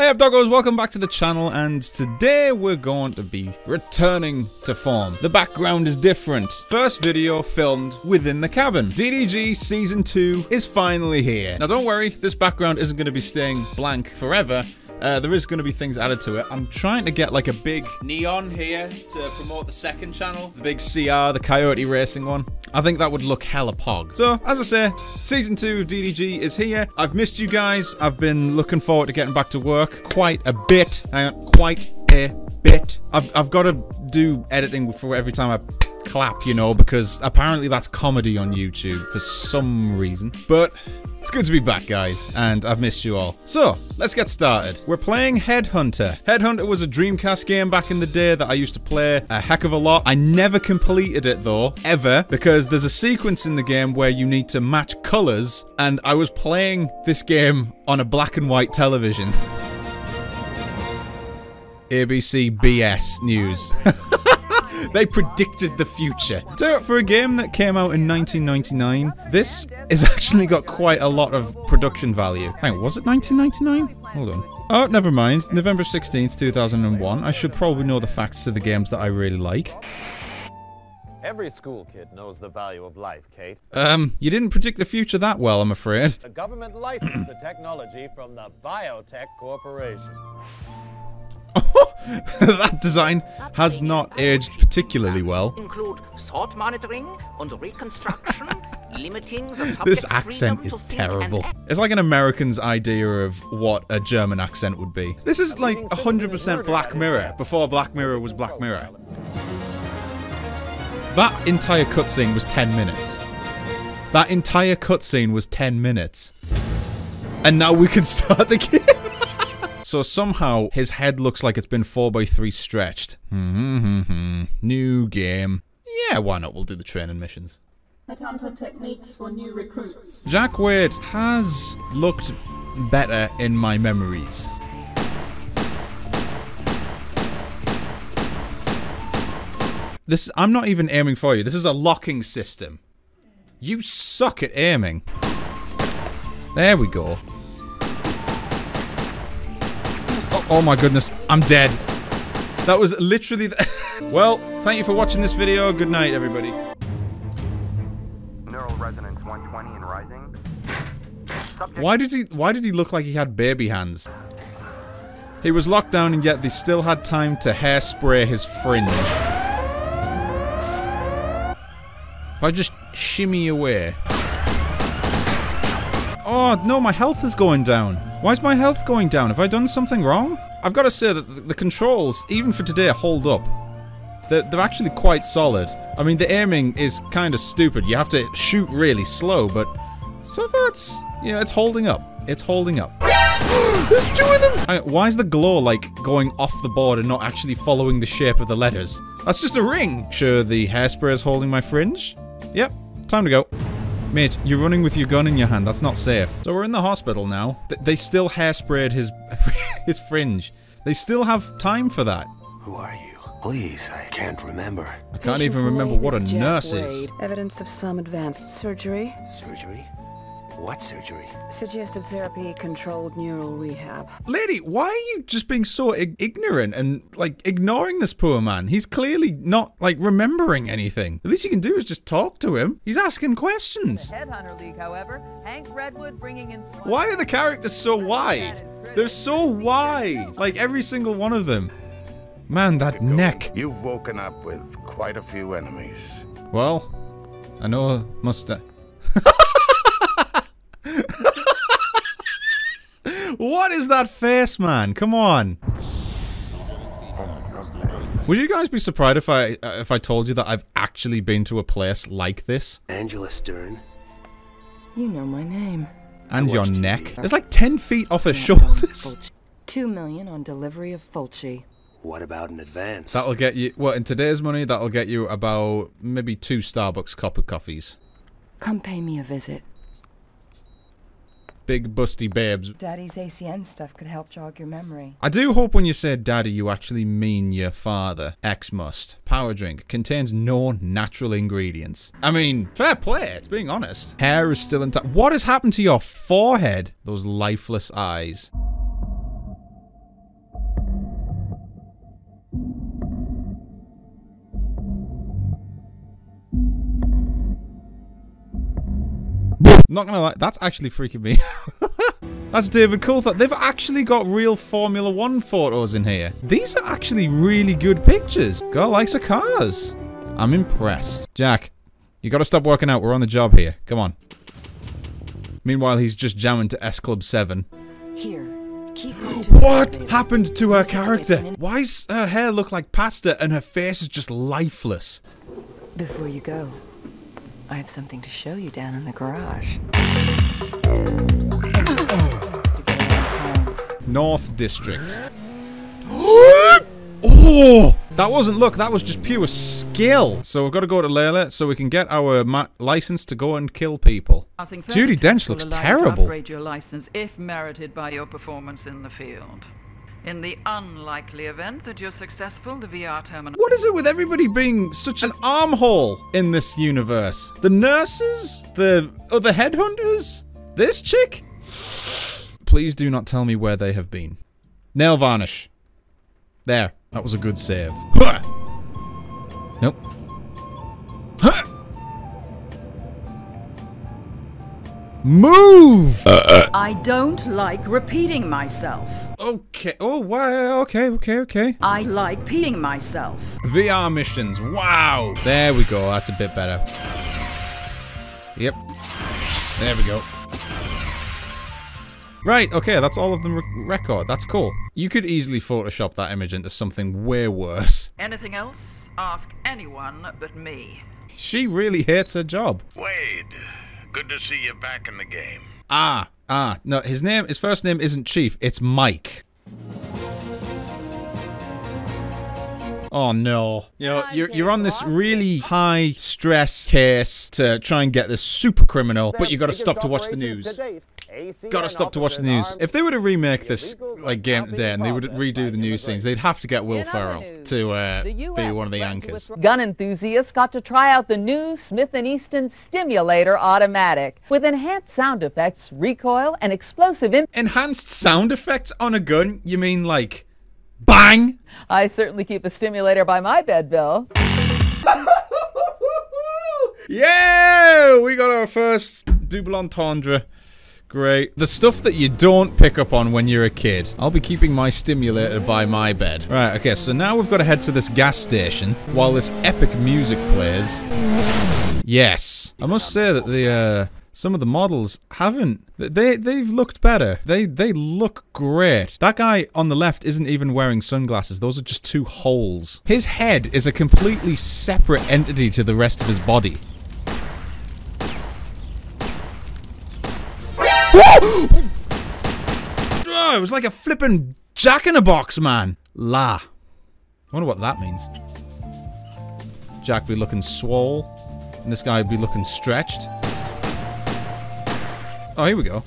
Hey up doggos, welcome back to the channel and today we're going to be returning to form. The background is different. First video filmed within the cabin. DDG Season 2 is finally here. Now don't worry, this background isn't going to be staying blank forever. Uh, there is going to be things added to it. I'm trying to get like a big neon here to promote the second channel. The big CR, the Coyote Racing one. I think that would look hella pog. So, as I say, Season 2 of DDG is here. I've missed you guys. I've been looking forward to getting back to work quite a bit. Uh, quite a bit. I've, I've got to do editing for every time I clap, you know, because apparently that's comedy on YouTube for some reason. But it's good to be back, guys, and I've missed you all. So, let's get started. We're playing Headhunter. Headhunter was a Dreamcast game back in the day that I used to play a heck of a lot. I never completed it, though, ever, because there's a sequence in the game where you need to match colors, and I was playing this game on a black and white television. ABC BS News. they predicted the future. So, for a game that came out in 1999, this has actually got quite a lot of production value. Hang on, was it 1999? Hold on. Oh, never mind. November 16th, 2001. I should probably know the facts to the games that I really like. Every school kid knows the value of life, Kate. Um, you didn't predict the future that well, I'm afraid. The government licensed the technology from the Biotech Corporation. that design has not aged particularly well. Include thought monitoring and reconstruction, limiting the This accent is terrible. It's like an American's idea of what a German accent would be. This is like 100% Black Mirror, before Black Mirror was Black Mirror. That entire cutscene was 10 minutes. That entire cutscene was 10 minutes. And now we can start the game. So somehow his head looks like it's been 4x3 stretched. Hmm, hmm, hmm, hmm. New game. Yeah, why not? We'll do the training missions. Headhunter techniques for new recruits. Jack Wade has looked better in my memories. This I'm not even aiming for you. This is a locking system. You suck at aiming. There we go. Oh, my goodness, I'm dead. That was literally the Well, thank you for watching this video. Good night, everybody. Neural resonance 120 and rising. Subject Why did he why did he look like he had baby hands? He was locked down and yet they still had time to hairspray his fringe. If I just shimmy away. Oh, no, my health is going down. Why is my health going down? Have I done something wrong? I've got to say that the- controls, even for today, hold up. They're, they're actually quite solid. I mean, the aiming is kind of stupid. You have to shoot really slow, but so far it's, yeah, it's holding up. It's holding up. There's two of them! I- why is the glow, like, going off the board and not actually following the shape of the letters? That's just a ring! Sure, the hairspray is holding my fringe? Yep, time to go. Mate, you're running with your gun in your hand. That's not safe. So we're in the hospital now. Th they still hairsprayed his his fringe. They still have time for that. Who are you? Please, I can't remember. I can't even remember what a is Jack nurse is. Evidence of some advanced surgery, Surgery? What surgery? suggestive therapy, controlled neural rehab. Lady, why are you just being so ignorant and like ignoring this poor man? He's clearly not like remembering anything. The least you can do is just talk to him. He's asking questions. Headhunter League, however, Hank Redwood bringing in. Why are the characters so wide? They're so wide. Like every single one of them. Man, that neck. You've woken up with quite a few enemies. Well, I know must. Uh, what is that face, man? Come on. Would you guys be surprised if I uh, if I told you that I've actually been to a place like this? Angela Stern? You know my name. And your neck? TV. It's like 10 feet off her shoulders. Two million on delivery of Fulci. What about an advance? That'll get you, well, in today's money, that'll get you about maybe two Starbucks cup of coffees. Come pay me a visit. Big busty babes. Daddy's ACN stuff could help jog your memory. I do hope when you say daddy, you actually mean your father. X must. Power drink. Contains no natural ingredients. I mean, fair play, it's being honest. Hair is still intact. What has happened to your forehead? Those lifeless eyes. Not gonna lie, that's actually freaking me That's David Coulthard. They've actually got real Formula One photos in here. These are actually really good pictures. Girl likes her cars. I'm impressed. Jack, you gotta stop working out. We're on the job here. Come on. Meanwhile, he's just jamming to S Club 7. Here. What happened to her character? Why's her hair look like pasta and her face is just lifeless? Before you go, I have something to show you down in the garage. North District. oh! That wasn't luck, that was just pure skill. So we've got to go to Layla so we can get our license to go and kill people. Judi Dench looks terrible. Upgrade your license if merited by your performance in the field. In the unlikely event that you're successful, the VR terminal... What is it with everybody being such an armhole in this universe? The nurses? The other headhunters? This chick? Please do not tell me where they have been. Nail varnish. There. That was a good save. Nope. Move! I don't like repeating myself. Okay. Oh, why? Okay, okay, okay. I like peeing myself. VR missions. Wow. There we go. That's a bit better. Yep. There we go. Right, okay, that's all of the record. That's cool. You could easily Photoshop that image into something way worse. Anything else? Ask anyone but me. She really hates her job. Wade, good to see you back in the game. Ah, ah, no, his name, his first name isn't Chief, it's Mike. Oh no. You know, you're, you're on this really high stress case to try and get this super criminal, but you gotta stop to watch the news. Gotta stop to watch the news. If they were to remake this like game today and they would redo the news scenes, they'd have to get Will Ferrell to uh, be one of the anchors. Gun enthusiasts got to try out the new Smith & Easton Stimulator Automatic with enhanced sound effects, recoil, and explosive Enhanced sound effects on a gun? You mean like bang? I certainly keep a stimulator by my bed, Bill. yeah! We got our first double entendre. Great. The stuff that you don't pick up on when you're a kid. I'll be keeping my stimulator by my bed. Right, okay, so now we've got to head to this gas station while this epic music plays. Yes. I must say that the, uh, some of the models haven't they they've looked better they they look great that guy on the left isn't even wearing sunglasses those are just two holes his head is a completely separate entity to the rest of his body oh, it was like a flippin' jack-in-a-box, man. La. I wonder what that means. Jack be looking swole. And this guy be looking stretched. Oh, here we go.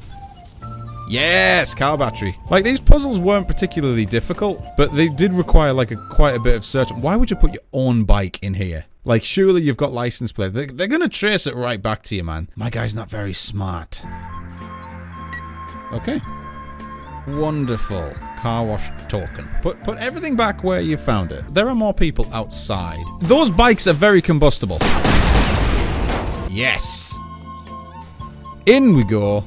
Yes, car battery. Like, these puzzles weren't particularly difficult, but they did require, like, a quite a bit of search. Why would you put your own bike in here? Like, surely you've got license plate. They, they're gonna trace it right back to you, man. My guy's not very smart. Okay. Wonderful. Car wash token. Put put everything back where you found it. There are more people outside. Those bikes are very combustible. Yes. In we go.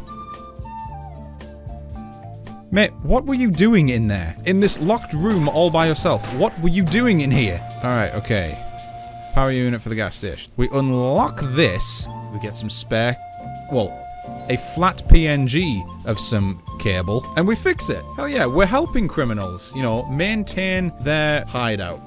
Mate, what were you doing in there? In this locked room all by yourself? What were you doing in here? Alright, okay. Power unit for the gas station. We unlock this. We get some spare... Well, a flat PNG of some cable, and we fix it. Hell yeah, we're helping criminals, you know, maintain their hideout.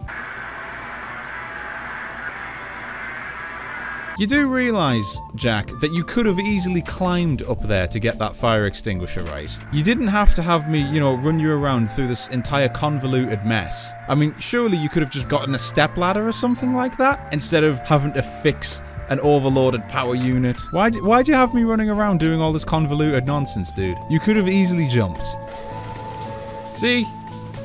You do realise, Jack, that you could have easily climbed up there to get that fire extinguisher right. You didn't have to have me, you know, run you around through this entire convoluted mess. I mean, surely you could have just gotten a step ladder or something like that, instead of having to fix an overloaded power unit. Why'd, why'd you have me running around doing all this convoluted nonsense, dude? You could have easily jumped. See?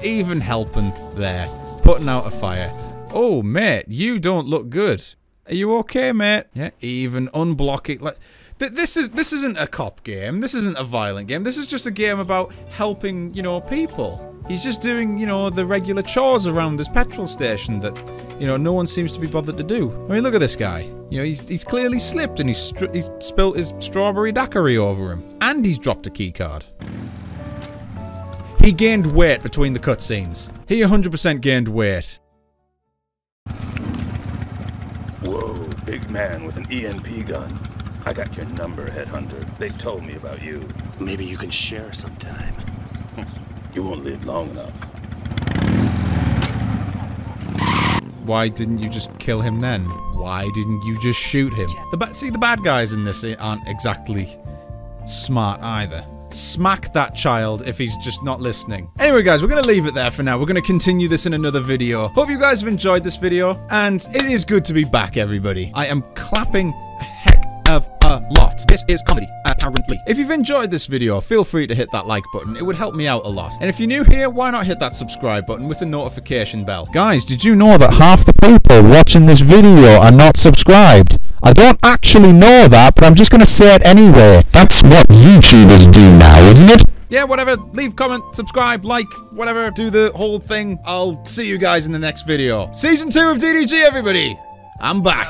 Even helping there. Putting out a fire. Oh, mate, you don't look good. Are you okay, mate? Yeah, even unblock it. Like, th this is this isn't a cop game. This isn't a violent game. This is just a game about helping, you know, people. He's just doing, you know, the regular chores around this petrol station that, you know, no one seems to be bothered to do. I mean, look at this guy. You know, he's, he's clearly slipped and he's, he's spilt his strawberry daiquiri over him. And he's dropped a keycard. He gained weight between the cutscenes. He 100% gained weight. Big man with an EMP gun. I got your number, Headhunter. They told me about you. Maybe you can share sometime. You won't live long enough. Why didn't you just kill him then? Why didn't you just shoot him? The ba- see the bad guys in this aren't exactly smart either. Smack that child if he's just not listening. Anyway, guys, we're going to leave it there for now. We're going to continue this in another video. Hope you guys have enjoyed this video, and it is good to be back, everybody. I am clapping a heck of a lot. This is comedy, apparently. If you've enjoyed this video, feel free to hit that like button. It would help me out a lot. And if you're new here, why not hit that subscribe button with the notification bell? Guys, did you know that half the people watching this video are not subscribed? I don't actually know that, but I'm just gonna say it anyway. That's what YouTubers do now, isn't it? Yeah, whatever. Leave, comment, subscribe, like, whatever. Do the whole thing. I'll see you guys in the next video. Season 2 of DDG, everybody! I'm back.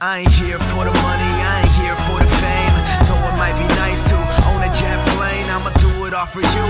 I ain't here for the money, I ain't here for the fame. Though it might be nice to own a jet plane, I'ma do it all for you.